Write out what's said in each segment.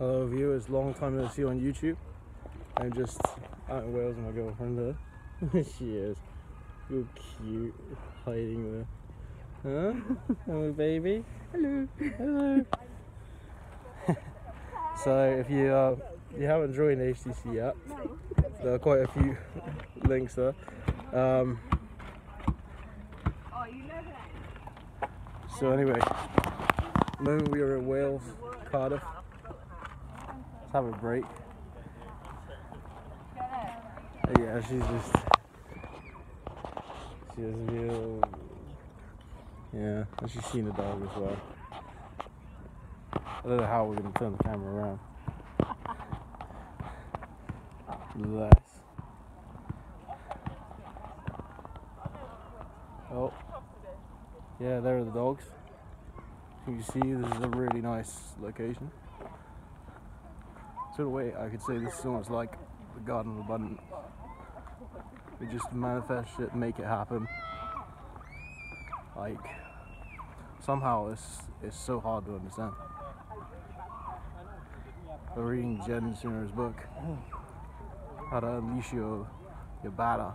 Hello viewers, long time no see you on YouTube. I'm just out in Wales with my girlfriend there. she is. You're cute, hiding there. Huh? Hello baby. Hello. Hello. so if you uh, you haven't joined HTC yet, there are quite a few links there. Um, so anyway, the moment we are in Wales, Cardiff. Let's have a break. Yeah, she's just she's real. Yeah, and she's seen the dog as well. I don't know how we're gonna turn the camera around. Less. Oh, yeah, there are the dogs. You can see this is a really nice location. So in a way, I could say this is almost like the Garden of Abundance. We just manifest it, make it happen. Like somehow it's it's so hard to understand. But reading Jen Sincero's book, How to Unleash Your Your Badass.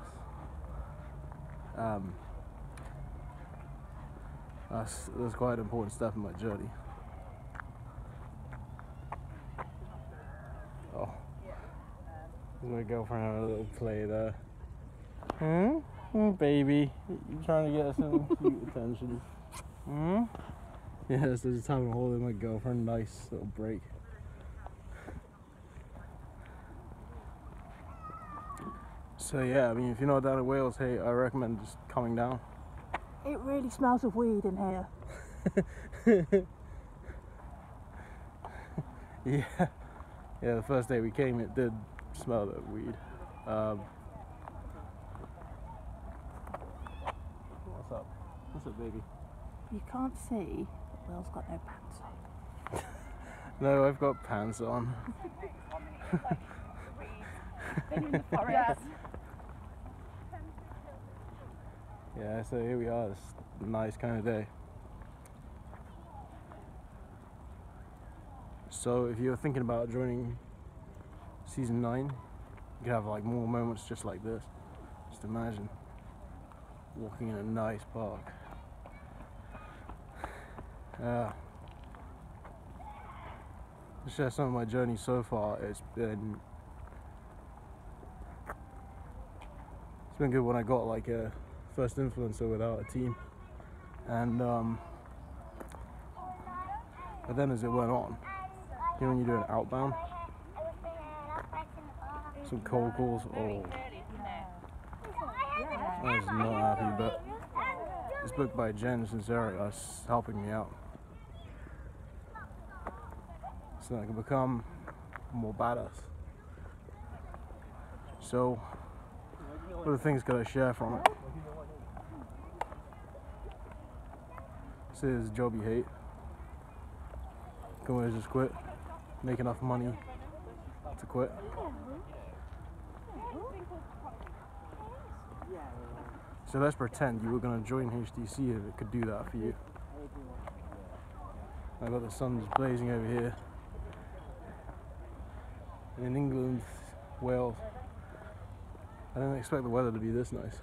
Um, that's that's quite important stuff in my journey. Oh, there's my girlfriend having a little play there. Hmm? Hmm, baby, you trying to get some cute attention? Hmm? Yes, there's a time I'm holding my girlfriend. Nice little break. So yeah, I mean, if you're not down in Wales, hey, I recommend just coming down. It really smells of weed in here. yeah, yeah. The first day we came, it did smell of weed. Um, what's up? What's up, baby? You can't see, but Will's got no pants on. No, I've got pants on. in. Yeah, so here we are. It's a nice kind of day. So if you're thinking about joining season nine, you could have like more moments just like this. Just imagine walking in a nice park. Yeah. To share some of my journey so far, it's been it's been good when I got like a first influencer without a team, and um, but then as it went on, you know when you do an outbound, some cold calls, oh, I was not happy, but this book by Jen Sincero is helping me out. So I can become more badass. So, what are the things could I share from it? This is a job you hate. Can always just quit. Make enough money to quit. So let's pretend you were going to join HTC if it could do that for you. I got the sun's blazing over here. In England, Wales. I didn't expect the weather to be this nice.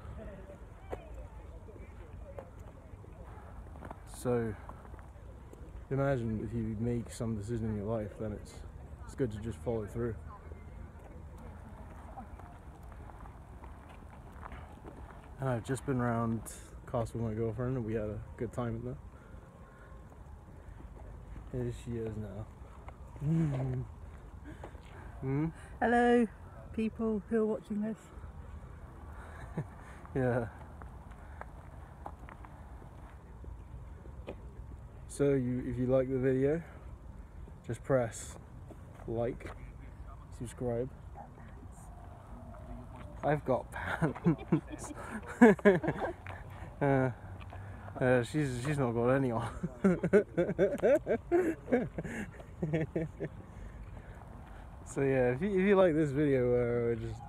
So imagine if you make some decision in your life, then it's it's good to just follow through. And I've just been around Castle with my girlfriend and we had a good time in there. Here she is now. Hmm? Hello, people who are watching this. Yeah. So you, if you like the video, just press like, subscribe. I've got pants. uh, uh, she's she's not got any on. so yeah, if you, if you like this video where we're just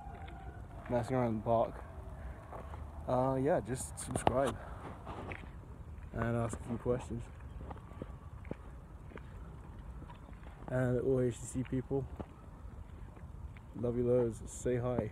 messing around in the park, uh, yeah, just subscribe and ask a few questions. and all HTC people. Love you loads. Say hi.